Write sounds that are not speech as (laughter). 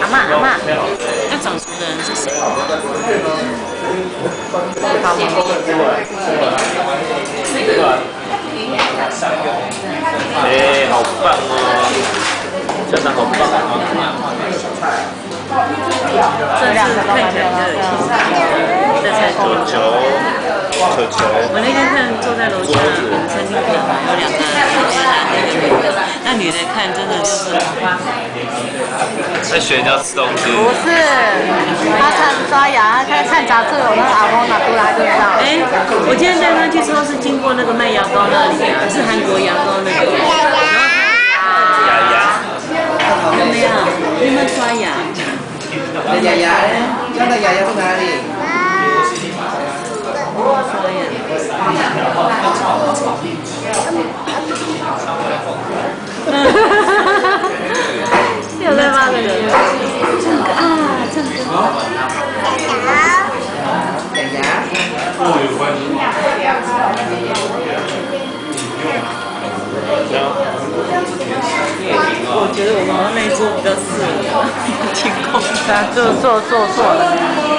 阿妈阿妈那长熟的人是谁好吗哎好棒哦真的好棒啊这两个看起来就这才多久我那天看坐在楼下那女的看真的就是在学人家吃东西。不是，他看刷牙，他看看杂志，有那个阿公拿出来就知道。哎，我今天带他去超市，经过那个卖牙膏那里啊，是韩国牙膏那个。牙牙。怎么样？有没有刷牙？牙牙呢？那个牙牙在哪里？我觉得我们那一桌比较适合 (laughs) 请空。就做做做了。